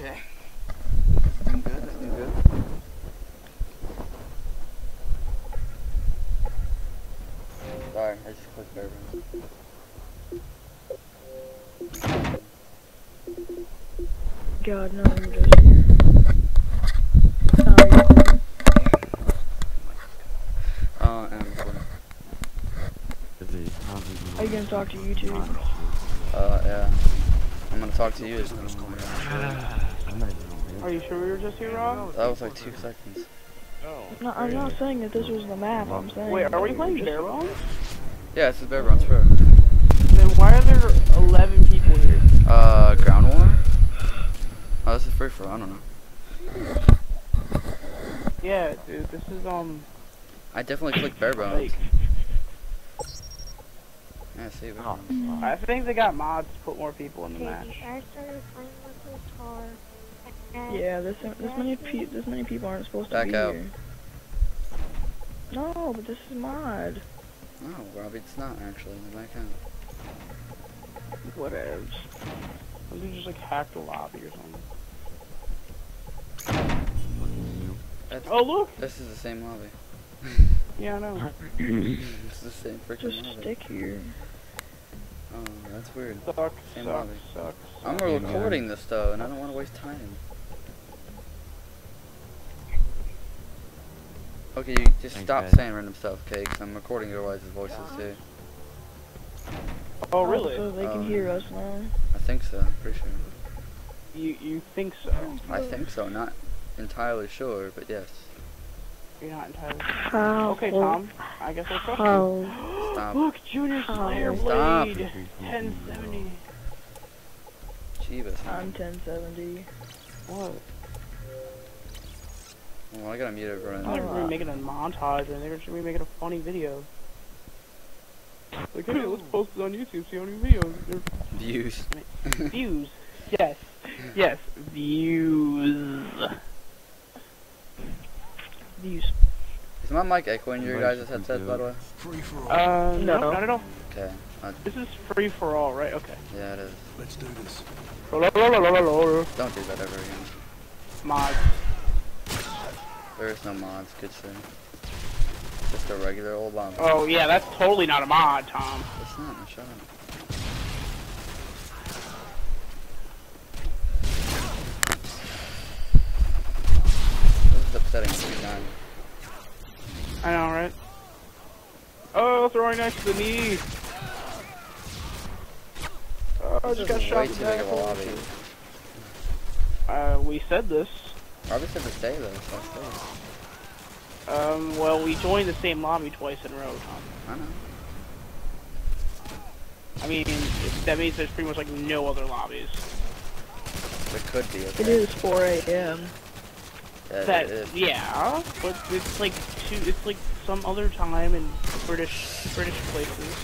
Okay. Doing good, that's doing good. Sorry, I just clicked over. God, no, I'm just here. Sorry. Uh, I'm recording. Are you gonna talk to YouTube? Uh, yeah. I'm gonna talk to you. As well. Are you sure we were just here, Rob? That was like two seconds. No, I'm not saying that this was the map. I'm saying. Wait, are we playing just- Bare Bones? Yeah, this is Bare Bones Pro. Then why are there 11 people here? Uh, Ground War? Oh, this is free for all, I don't know. Yeah, dude, this is, um, I definitely clicked Bare Bones. like, Yeah, see, Bare Bones. I think they got mods to put more people in the Okay, match. Yeah, this this many pe this many people aren't supposed to be out. here. No, but this is mod. No, Robbie, it's not actually. That count. Whatevs. Maybe just, like, hack the lobby or something. That's, Oh, look! This is the same lobby. Yeah, I know. it's the same freaking Just lobby. stick here. Oh, that's weird. Sucks, Same sucks, lobby. sucks. I'm recording this though, and I don't want to waste time. Okay, you just Thanks, stop guys. saying random stuff, okay? Because I'm recording your guys' voices too. Oh, really? So they can Um, hear us now. I think so. I'm pretty sure. You you think so? I think so. Not entirely sure, but yes. You're not entirely How? Okay, Tom. I guess I'll trust you. Stop. Look, Junior Slayer Stop. Blade! 1070. Jeebus. I'm 1070. What? Well, I gotta mute everyone. I'm not gonna be making a montage or anything. We're just gonna be making a funny video. Like, hey, let's post it on YouTube, see how many videos. They're Views. views. Yes. Yes. Views. Views. Is my mic echoing your guys' headset, by the way? Uh, no, No. not at all. Okay. Uh, This is free for all, right? Okay. yeah, it is. Let's do this. Don't do that ever again. Mod. There is no mods, good sir. Just a regular old bomb. Oh, yeah, that's totally not a mod, Tom. It's not, no, shut up. Upsetting every time. I know, right? Oh, throwing next to the knee. Oh, I just got shot in the big of a back. Uh, we said this. Robbie said to stay though, so I stayed. Um, well, we joined the same lobby twice in a row, Tom. I know. I mean, that means there's pretty much like no other lobbies. It could be, It okay? is 4 a.m. Yeah, that it is. yeah, but it's like two. It's like some other time in British British places.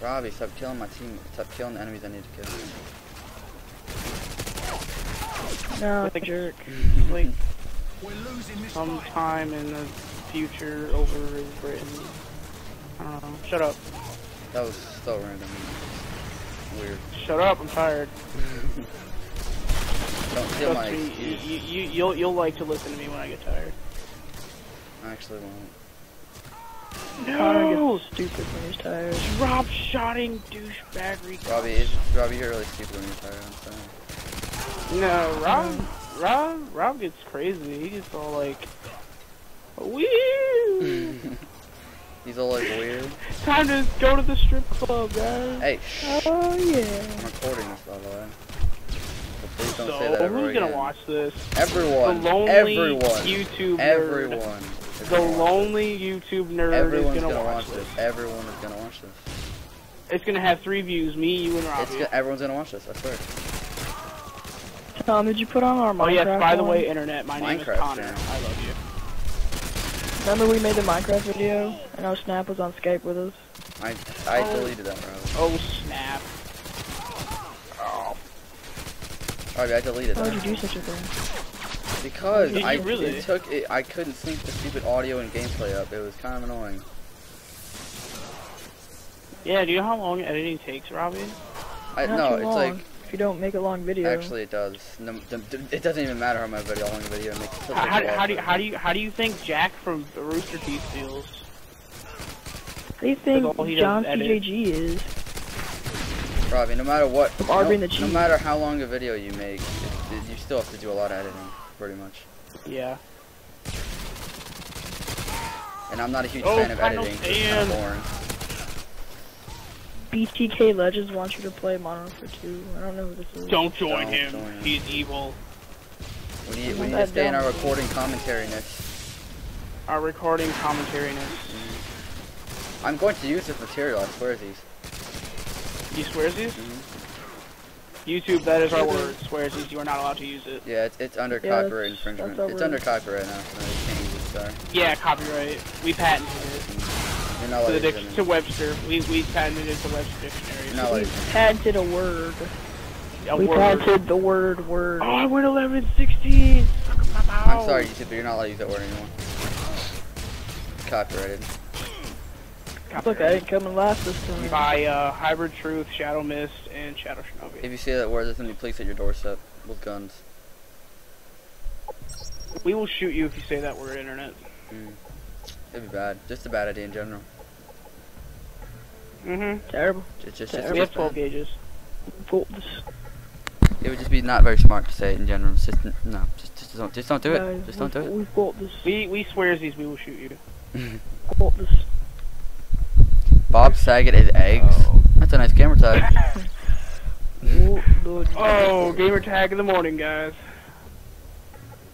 Robbie, stop killing my team. Stop killing the enemies I need to kill. No, With the- jerk. Like We're losing this some fight. time in the future over in Britain. I don't know. Shut up. That was so random. Weird. Shut up. I'm tired. Don't steal my me, you, you, you, you'll, you'll like to listen to me when I get tired. I actually won't. Connor No! gets stupid when he's tired. Drop shotting douchebaggery. Robbie, is, Robbie, you're really stupid when you're tired. I'm sorry. No, Rob, Rob, Rob gets crazy. He gets all like, "Woo! He's all like weird. Time to go to the strip club, guys." Hey, oh, shh. Oh yeah. I'm recording this, by the way. So please don't so say that ever who's again. gonna watch this? Everyone. the lonely everyone. YouTube nerd. Everyone. The lonely YouTube nerd Everyone's is gonna, gonna watch watch this. this. Everyone is gonna watch this. It's gonna have three views: me, you, and go- everyone's gonna watch this. I swear. Tom, did you put on our Minecraft oh yes, by the one? way, internet, my name is Connor. channel. I love you. Remember we made the Minecraft video? and know Snap was on Skype with us. I I Oh. deleted that, Robbie. Oh snap! Oh, Robbie, I deleted Why would you do such a thing? Because Did I really? it took it, I couldn't sync the stupid audio and gameplay up. It was kind of annoying. yeah. Do you know how long editing takes, Robbie? I Not no, it's long. like if you don't make a long video. Actually, it does. No, the- the- it doesn't even matter how my video, how long the video makes. It still How, how, a while how do you how do you how do you think Jack from the Rooster Teeth feels? How do you think all he does John is. CJG is? Robbie, no matter what, From no, the no matter how long a video you make, it, it- you still have to do a lot of editing, pretty much. Yeah. And I'm not a huge Oh, fan of editing. editing. 'cause It's kind of boring. BTK Legends wants you to play Modern Warfare 2. I don't know who this is. Don't join Don't him. join him. He's evil. We need, we need to stay in our recording commentary next. Our recording commentariness. I'm going to use this material, I swear these. You swearsies? Mhm. YouTube, that is our word. Swearsies, you are not allowed to use it. Yeah, it's, it's under Yeah, copyright infringement. It's under word. copyright now, so I can't use it, sorry. Yeah, copyright. We patented it. You're To, the to use dic- it to. Webster. We, we patented it to Webster Dictionary. You're not allowed We to use patented a word. A we word. patented the word word. Oh, I went 11 16. I'm sorry, YouTube, but you're not allowed to use that word anymore. Copyrighted. Look, I didn't come in last this time. By uh, Hybrid Truth, Shadow Mist, and Shadow Shinobi. If you say that word, there's gonna be police at your doorstep with guns. We will shoot you if you say that word, Internet. Mm. It'd be bad. Just a bad idea in general. Mm-hmm. Terrible. It's just, Yeah, just, We have 12 bad. gauges. Vote this. It would just be not very smart to say it in general. It's just no, just, just don't, just don't do it. Guys, Just don't do it. We've got this. We, we swearsies, we will shoot you. Vote this. Bob Saget is eggs. That's a nice gamer tag. What, Oh, gamer tag in the morning, guys.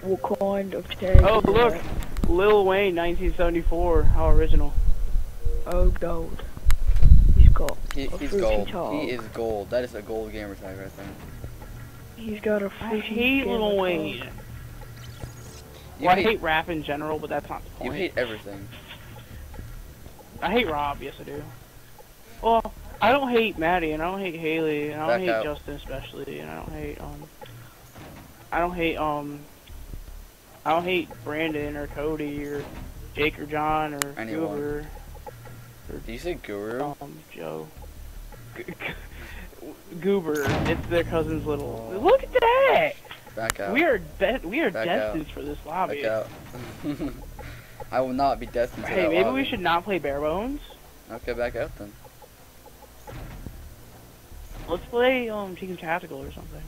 what kind of tag? Oh, is look. that? Lil Wayne, 1974. How original. Oh, gold. He's got. He, he's gold. tog. He is gold. That is a gold gamer tag right there. He's got a. I fruity hate gamer Lil. Wayne. You Well, I hate, hate rap in general, but that's not the point. you point. hate everything. I hate Rob, yes I do. Well, I don't hate Maddie, and I don't hate Haley, and I don't Back hate out. Justin especially, and I don't hate um, I don't hate um, I don't hate Brandon or Cody or Jake or John or Anyone. Goober, Do you say guru? um, Joe. Goober, it's their cousin's little. Oh. Look at that! Back out. We are de- we are Back out. destined for this lobby. Back out. I will not be destined to Hey, maybe lobby. we should not play bare bones. Okay, back out then. Let's play um Chicken Tactical or something.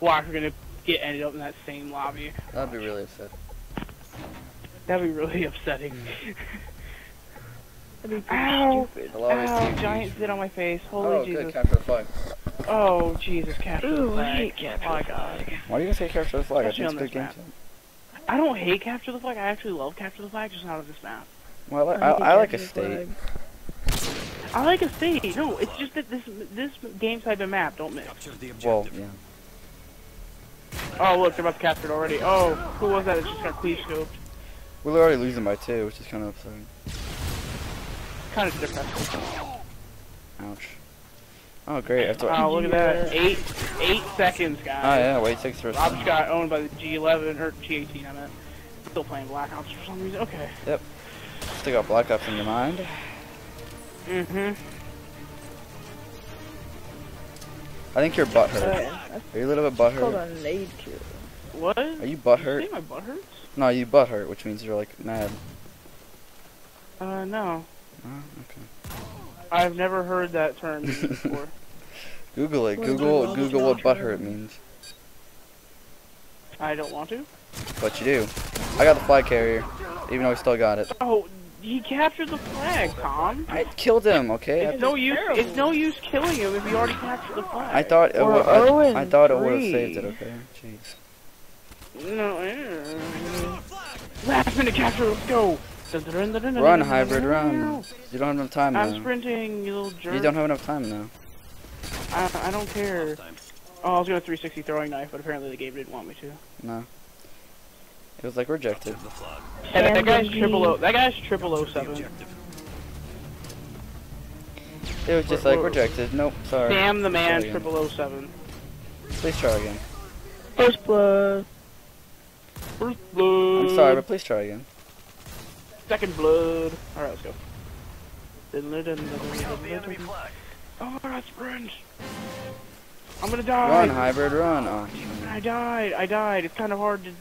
Well, we're gonna get ended up in that same lobby. That'd be really upset. That'd be really upsetting. That'd be pretty Ow! stupid. I'll always Ow! see Giant zit on my face. Holy Oh, Jesus! good. Capture the flag. Oh Jesus! Capture the Ooh, I flag. hate capture oh my the God! flag. Why are you gonna say capture the flag? I Especially think it's a good this game. too. I don't hate capture the flag. I actually love capture the flag, just not on this map. Well, I, hate I, I like a state. flag. I like a state. No, it's just that this this game type of map don't mix. Capture Well, yeah. Oh look, they're about to capture it already. Oh, who was that? It just got cleave scoped. We're already losing by two, which is kind of upsetting. Kind of depressing. Ouch. Oh, great. After, Wow, look at that. Eight eight seconds, guys. Oh, yeah, wait six for a Rob second. just got owned by the G11 or G18. I meant. Still playing Black Ops for some reason. Okay. Yep. Still got Black Ops in your mind. Mm-hmm. I think you're butthurt. Uh, Are you a little bit called butthurt? a nade kill. What? Are you Did you butthurt? say my butt hurts? No, you butthurt, which means you're like mad. Uh, no. Oh, okay. I've never heard that term before. Google it. Google well, Google what well, butthurt means. I don't want to. But you do. I got the flag carrier, even though we still got it. Oh, he captured the flag, Tom. I killed him. Okay. It's no use. It's no use killing him if he already captured the flag. I thought it would. I, I thought it would have saved it. Okay. Jeez. No. Last minute capture. Let's go. Run, hybrid, run. You don't have enough time I'm now. sprinting, you little jerk. You don't have enough time now. I, I don't care. Oh, I was gonna 360 throwing knife, but apparently the game didn't want me to. No. It was like rejected. The. Hey, that, that guy's Sandy. triple O. That guy's triple O seven. Objective. It was just We're- like we're- rejected. Nope. Sorry. Sam the man, Try again. triple O seven. Please try again. First blood. First blood. I'm sorry, but please try again. Second blood. All right, let's go. Oh, that's sprint. I'm gonna die. Run, hybrid, run. Oh, I died. I died. It's kind of hard to